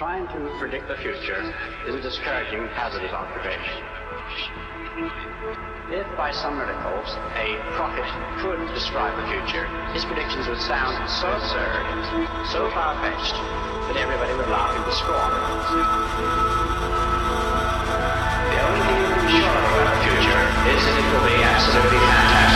Trying to predict the future is a discouraging, hazardous occupation. If by some miracle, a prophet could describe the future, his predictions would sound so absurd, so far-fetched, that everybody would laugh him to scorn. The only thing sure about the future is that it will be absolutely fantastic.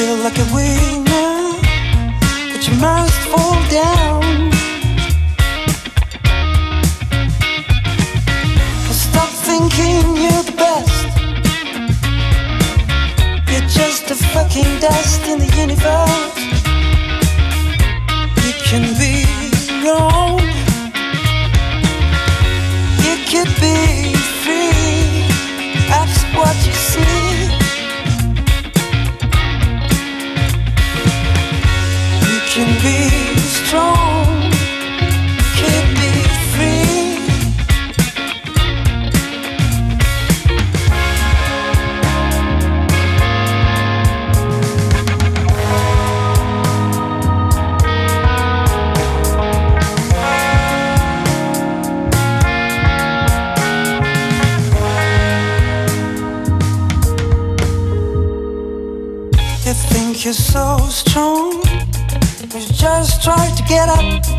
feel like a winner, but you must fall down. Stop thinking you're the best. You're just a fucking dust in the universe. You can be. so strong. We just tried to get up.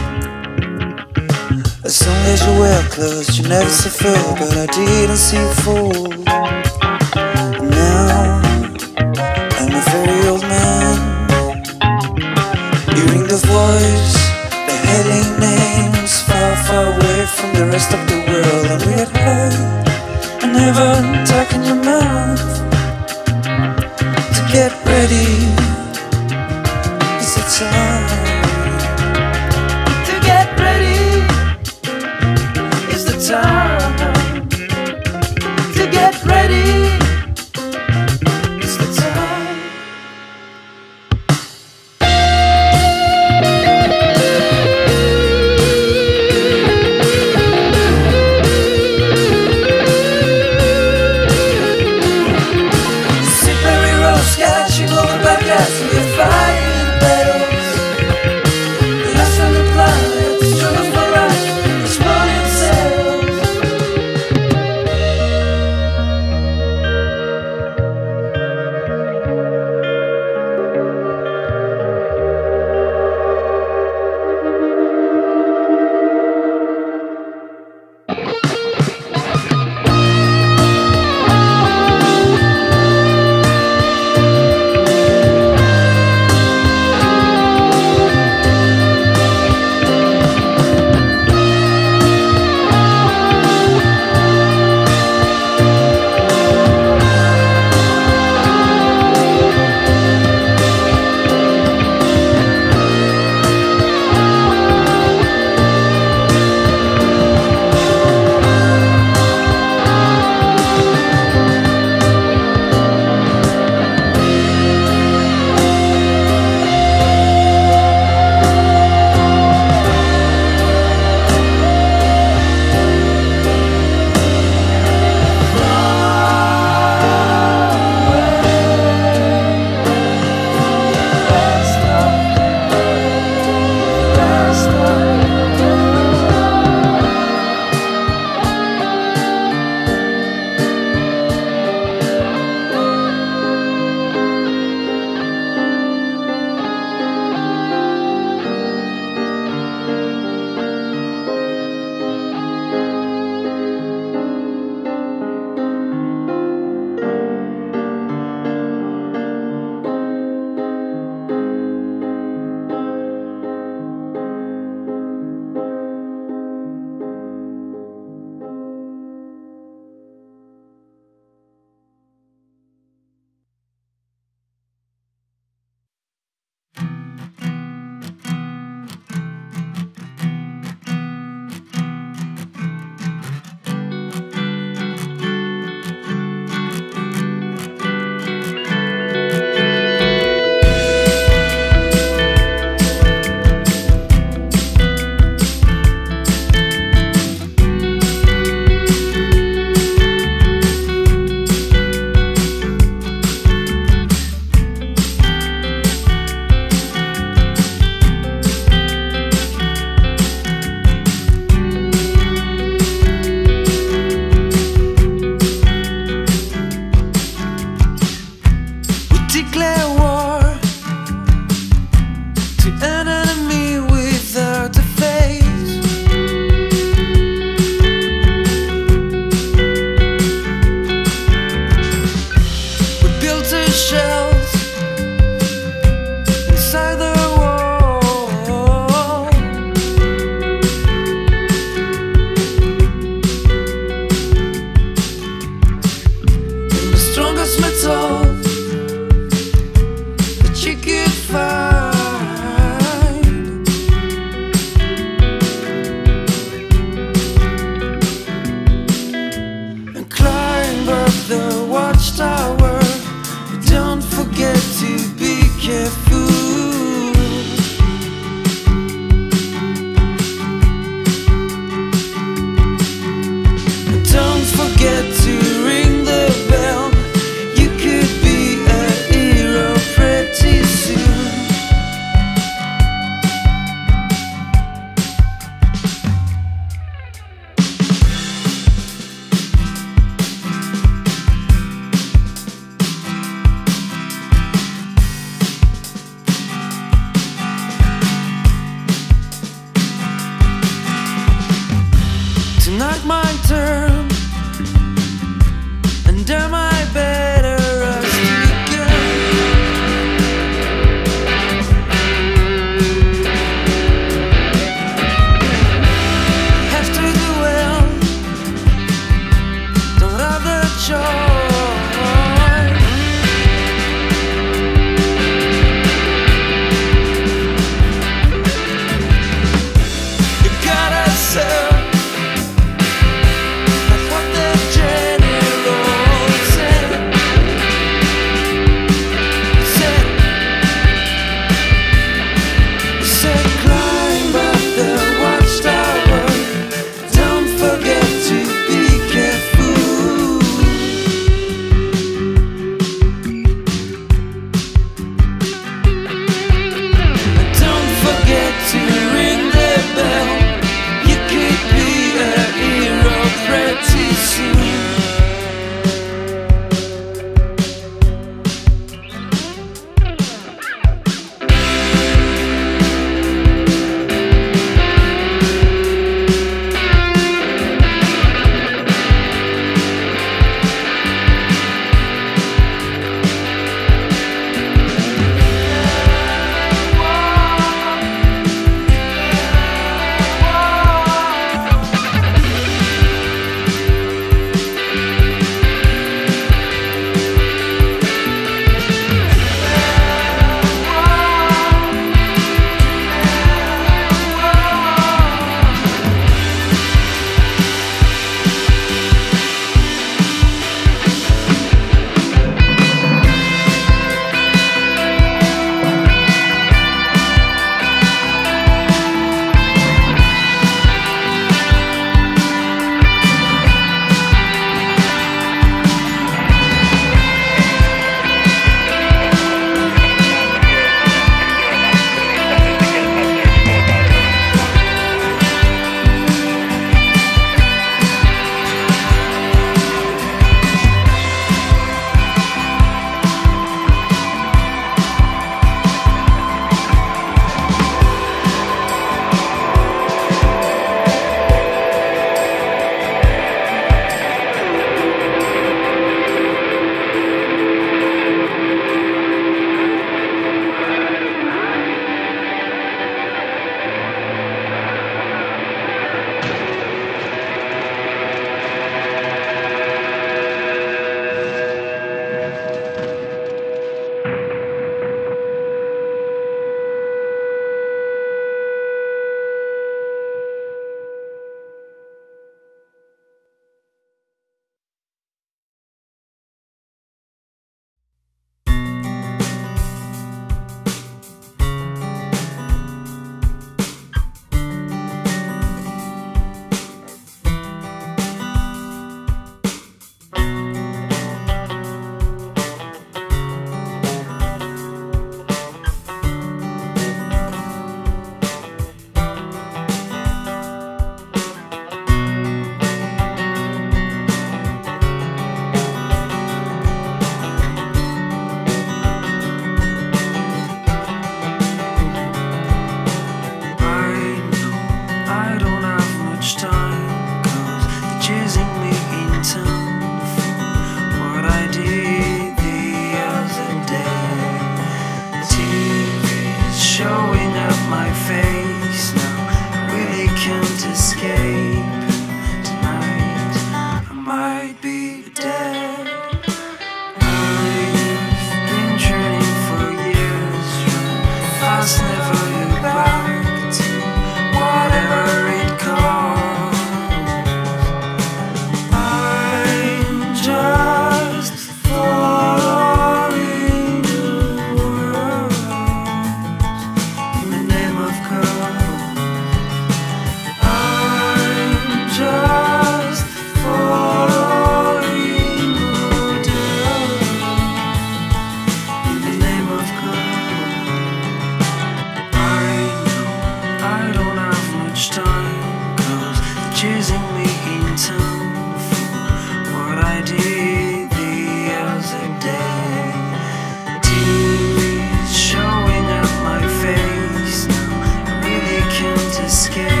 Skin.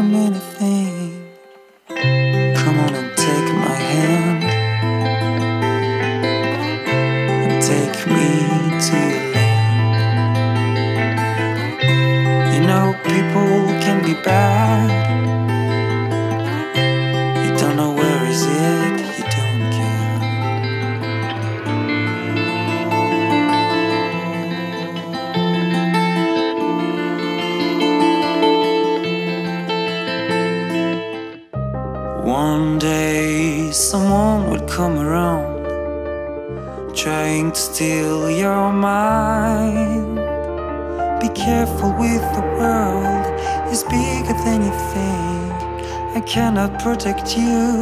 for many things. you.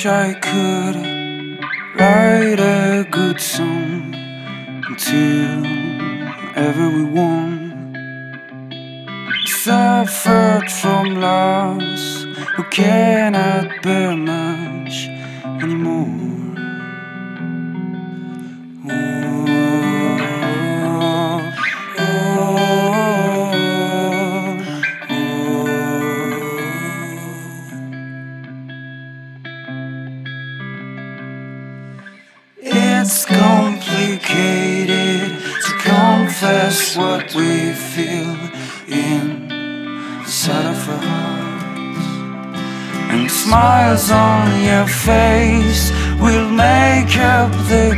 wish I could write a good song until ever we won. Suffered from loss who cannot bear. your face. Will make up the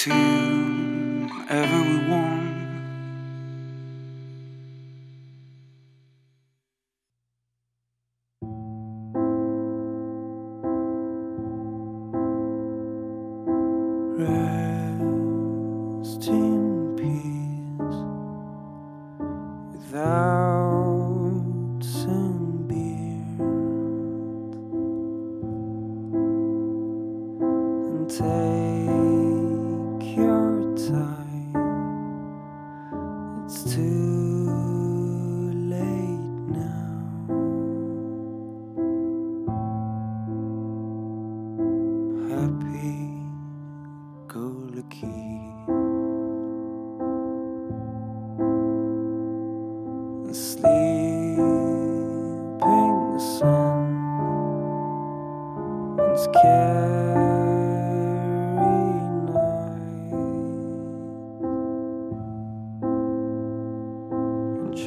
to and